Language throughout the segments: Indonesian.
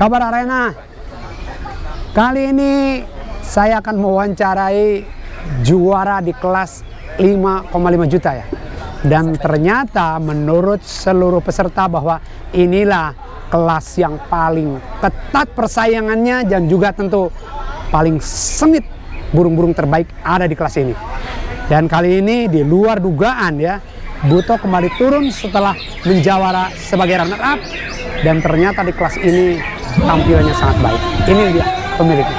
Kabar Arena. Kali ini saya akan mewawancarai juara di kelas 5,5 juta ya. Dan ternyata menurut seluruh peserta bahwa inilah kelas yang paling ketat persaingannya dan juga tentu paling sengit burung-burung terbaik ada di kelas ini. Dan kali ini di luar dugaan ya, Buto kembali turun setelah menjawara sebagai runner up dan ternyata di kelas ini tampilannya sangat baik. Ini dia pemiliknya.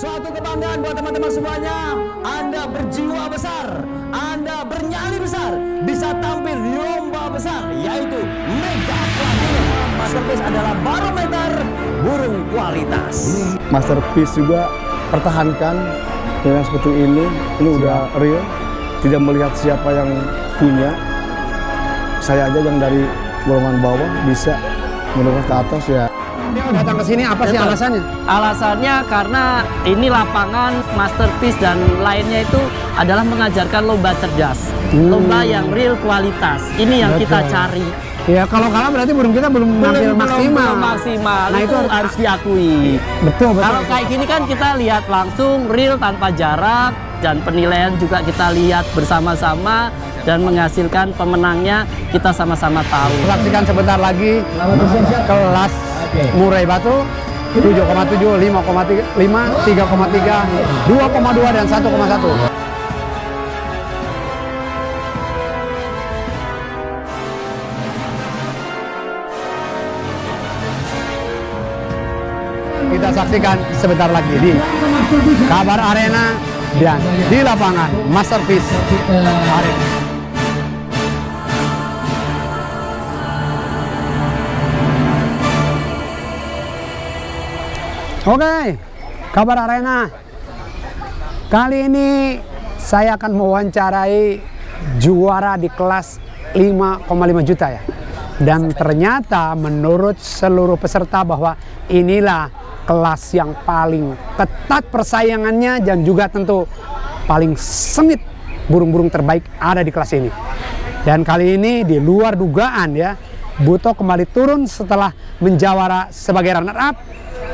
Suatu kebanggaan buat teman-teman semuanya. Anda berjiwa besar, Anda bernyali besar, bisa tampil di lomba besar, yaitu Mega Platinum. Masterpiece adalah barometer burung kualitas. masterpiece juga pertahankan dengan seperti ini ini udah real tidak melihat siapa yang punya saya aja yang dari golongan bawah bisa menurut ke atas ya datang ke sini apa sih Betul. alasannya? Alasannya karena ini lapangan masterpiece dan lainnya itu adalah mengajarkan lomba cerdas, Hmm. lomba yang real kualitas. Ini yang kita Betul. cari. Ya kalau kalah berarti burung kita belum nampil maksimal. belum maksimal. Nah itu itu harus diakui. betul betul. Kalau kayak gini kan kita lihat langsung real tanpa jarak dan penilaian juga kita lihat bersama-sama dan menghasilkan pemenangnya kita sama-sama tahu. Saksikan sebentar lagi kelas murai batu 7,7, 5,3, 5, 3,3, 2,2 dan 1,1. Kita saksikan sebentar lagi di Kabar Arena dan di lapangan Masterpiece Arena. Oke, kabar arena. Kali ini saya akan mewawancarai juara di kelas 5,5 juta ya. Dan ternyata menurut seluruh peserta bahwa inilah kelas yang paling ketat persaingannya dan juga tentu paling sengit burung-burung terbaik ada di kelas ini. Dan kali ini di luar dugaan ya, Buto kembali turun setelah menjawara sebagai runner up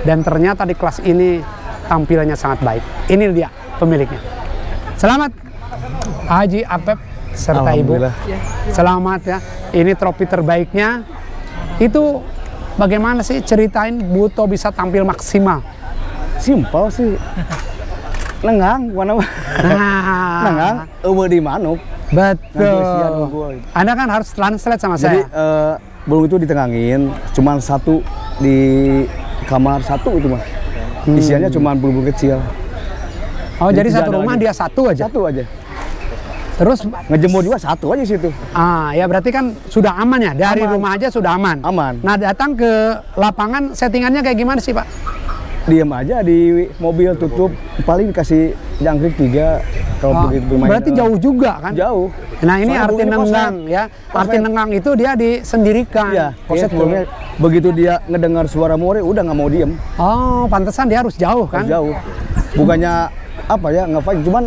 dan ternyata di kelas ini tampilannya sangat baik. Ini dia pemiliknya. Selamat Haji Apep serta Ibu. Selamat ya. Ini trofi terbaiknya. Itu bagaimana sih ceritain Buto bisa tampil maksimal? simpel sih nengang mana Nah, nengang eueuh di manuk betul. Anda kan harus translate sama jadi saya. eh, burung itu ditengangin cuman satu di kamar satu itu mah isiannya cuman burung kecil Oh, jadi jadi satu rumah lagi. dia satu aja. satu aja Terus ngejemur juga satu aja situ Ah, ya berarti kan sudah aman ya dari Aman. rumah aja sudah aman. Aman. Nah, datang ke lapangan settingannya kayak gimana sih, Pak? Diem aja di mobil tutup paling dikasih jangkrik tiga kalau Ah, begitu bermain berarti eh, jauh juga kan? jauh Nah, ini Soalnya arti nengang ya. Arti nengang itu dia disendirikan. Iya, koset Gitu. burungnya begitu dia ngedengar suara more udah nggak mau diem, Oh, pantesan dia harus jauh kan? harus jauh. Bukannya apa ya ngefight, cuman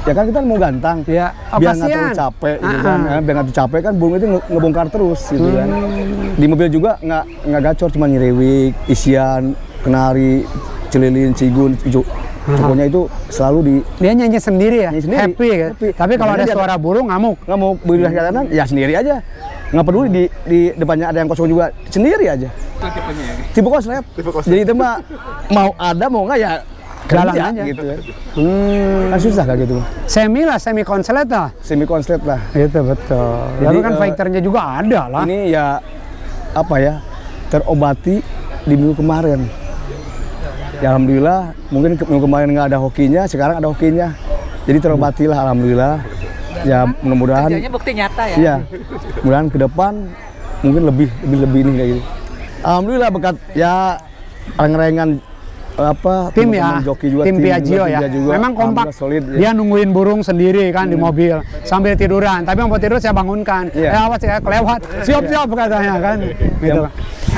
ya kan kita mau gantang, Iya. Oh, biar nggak terlalu capek gitu Ah, kan, ah. Ya, biar nggak capek kan burung itu nge- ngebongkar terus gitu kan. Hmm. Di mobil juga nggak nggak gacor, cuma nyirewik, isian, kenari, celilin, cigun, ijo, pokoknya itu selalu di Dia nyanyi sendiri ya, Nyanyi sendiri, happy kan. happy. Tapi kalau ada suara burung ngamuk. mau beli kanan ya sendiri aja nggak peduli di di depannya ada yang kosong juga sendiri aja tipe konslet jadi itu mah mau ada mau nggak ya Jalan aja. gitu kan Hmm, kan susah kayak gitu semi lah, semi konslet lah. semi konslet lah Itu betul. Jadi, Lalu kan eh, fighternya juga ada lah. ini ya apa ya terobati di minggu kemarin ya alhamdulillah mungkin ke- kemarin nggak ada hokinya sekarang ada hokinya jadi terobati lah alhamdulillah ya mudah-mudahan Kerjanya bukti nyata ya. Iya. Mudahan ke depan mungkin lebih lebih lebih ini kayak gitu. Alhamdulillah berkat ya reng-rengan apa tim ya, teman-teman joki juga tim juga, Piaggio tim ya. Juga. Memang kompak. Solid ya. Dia nungguin burung sendiri kan di mobil sambil tiduran. Tapi mau tidur saya bangunkan. Iya. Eh awas ya kelewat. Siap siap katanya kan. Gitu.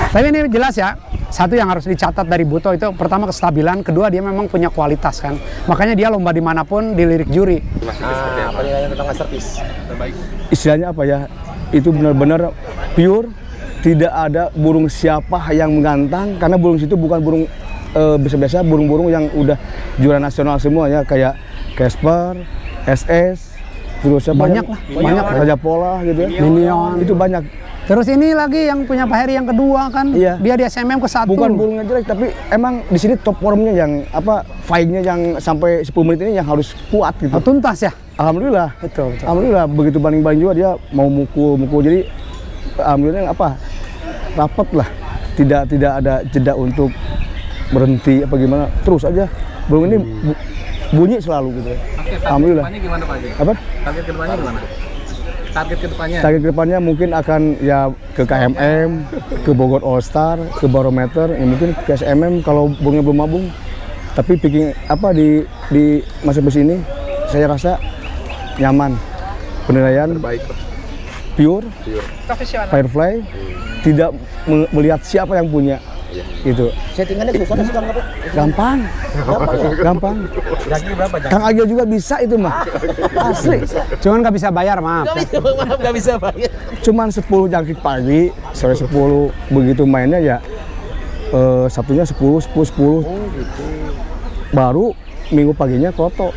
Tapi ini jelas ya. Satu yang harus dicatat dari Buto itu pertama kestabilan, kedua dia memang punya kualitas kan. Makanya dia lomba di mana pun dilirik juri. istilahnya apa ya? Itu benar-benar pure tidak ada burung siapa yang menggantang karena burung situ bukan burung eh, biasa-biasa burung-burung yang udah juara nasional semua ya kayak Casper, SS, terus siapa Banyak yang- lah, banyak. Raja Pola gitu ya. Minion. Itu banyak. Terus ini lagi yang punya Pak Heri yang kedua kan. Iya. Dia di SMM ke satu. bukan burungnya jelek tapi emang di sini top formnya yang apa fight-nya yang sampai 10 menit ini yang harus kuat gitu. Oh, tuntas ya. Alhamdulillah. Betul, betul. Alhamdulillah begitu banding-banding juga dia mau mukul-mukul jadi alhamdulillah apa rapat lah. Tidak tidak ada jeda untuk berhenti apa gimana terus aja burung ini bu- bunyi selalu gitu. ya. Alhamdulillah. gimana Pak Haji? Apa? Target ke depannya gimana? Target ke depannya? Target ke depannya mungkin akan ya ke KMM, ke Bogor All Star, ke Barometer, ya mungkin ke SMM kalau burungnya belum mabung. Tapi picking apa di di masa besi ini saya rasa nyaman. Penilaian Baik. pure, Profesional. firefly, tidak me- melihat siapa yang punya. Gitu. Settingannya susah sih Kang Kapten? Gampang. Gampang. Kang Agil juga bisa itu mah. Asli. Cuman nggak bisa bayar maaf. Maaf nggak bisa bayar. cuman 10 jangkrik pagi sore 10 begitu mainnya ya eh, Sabtunya 10 10 10 baru minggu paginya kroto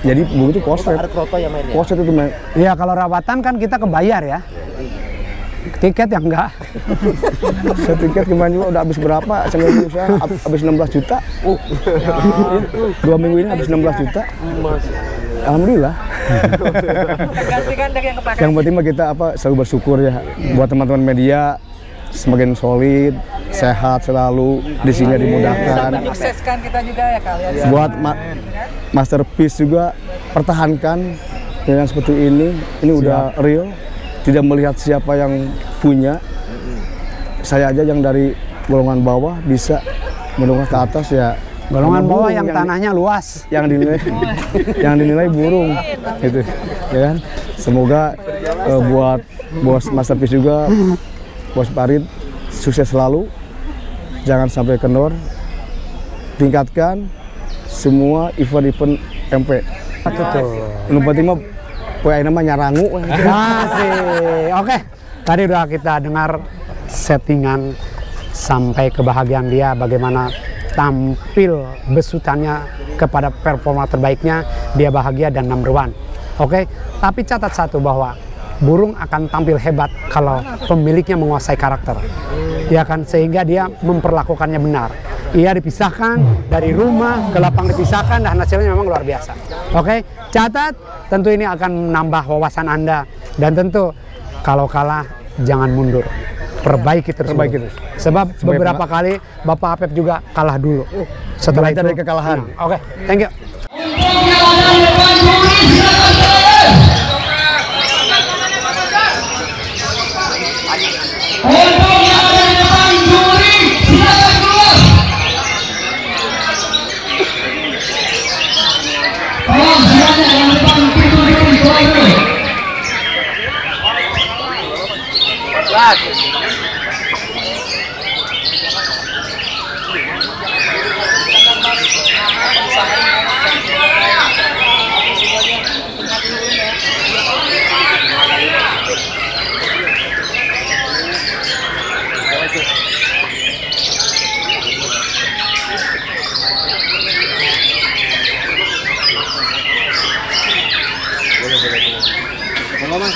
jadi burung itu koslet Ada kroto ya mainnya. koslet itu main Iya kalau rawatan kan kita kebayar ya. Tiket yang enggak. setiket kemarin juga udah habis berapa? Seminggu usaha hab- habis 16 juta. Iya. dua minggu ini habis 16 juta. Alhamdulillah. Yang kepakai. yang penting mah kita apa selalu bersyukur ya. Buat teman-teman media semakin solid sehat selalu di sini dimudahkan. Sukseskan kita juga ya kalian. buat ma- masterpiece juga pertahankan dengan seperti ini. Ini udah real tidak melihat siapa yang punya saya aja yang dari golongan bawah bisa menengah ke atas ya. Golongan bawah burung yang tanahnya luas. yang dinilai yang dinilai burung gitu ya kan? Semoga eh, buat bos masterpiece juga bos Parit sukses selalu. Jangan sampai kendor. Tingkatkan semua event-event MP Betul. penting mah poe nama nyarangu Masih. Oke. Tadi udah kita dengar settingan sampai kebahagiaan dia bagaimana tampil besutannya kepada performa terbaiknya dia bahagia dan number one. Oke, tapi catat satu bahwa burung akan tampil hebat kalau pemiliknya menguasai karakter. Ya kan sehingga dia memperlakukannya benar. Ia dipisahkan dari rumah ke lapang dipisahkan dan hasilnya memang luar biasa. Oke, catat. Tentu ini akan menambah wawasan Anda dan tentu kalau kalah jangan mundur perbaiki terus. Perbaiki terus. Sebab Sebaik beberapa banget. kali Bapak Apep juga kalah dulu. Setelah itu dari kekalahan. Hmm. Oke, thank you. Hey!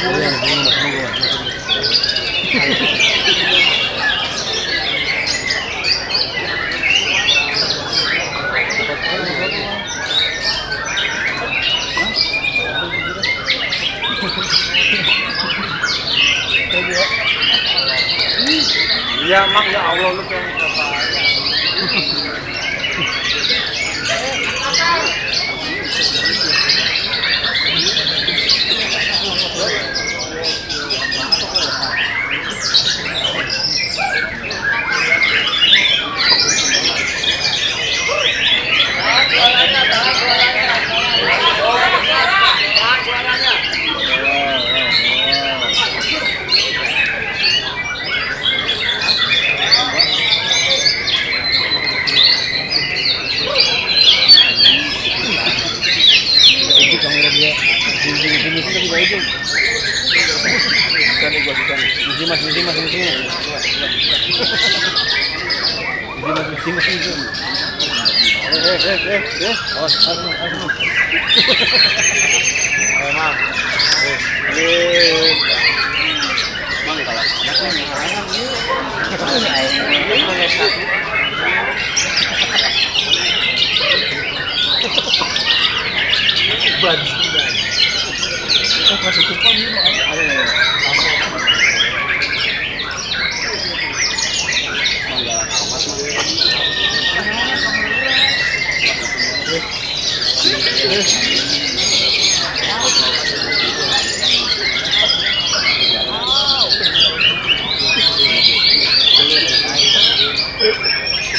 我也没那么那么那么。Let's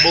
Bu.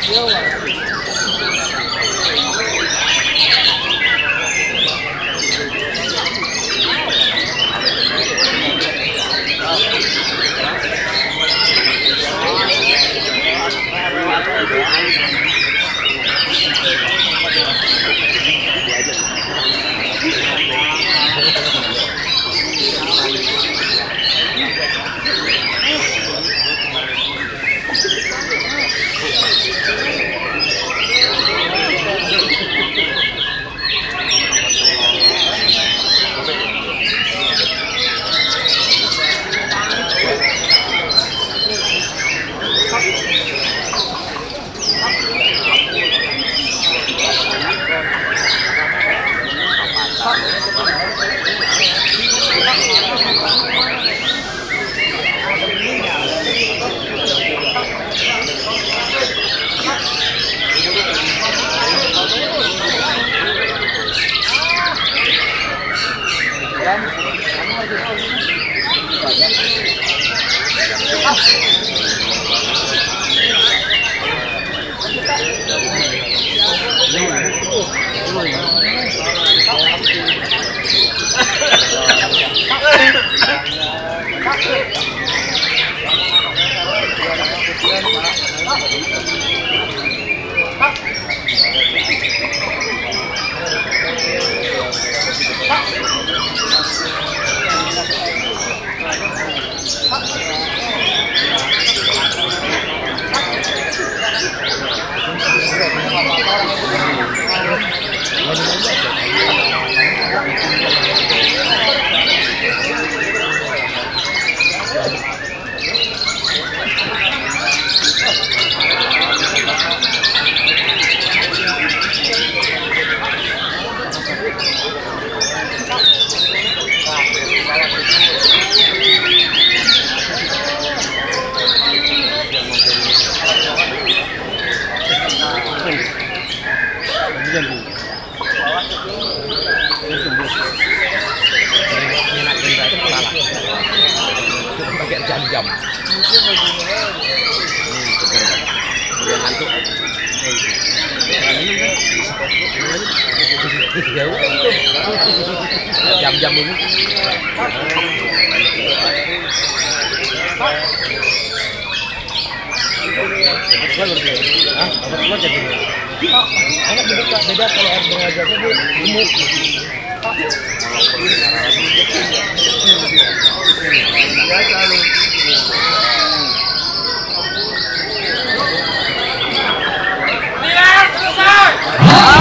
只有我 ini jam-jam ini. enak beda kalau gemuk Yeah.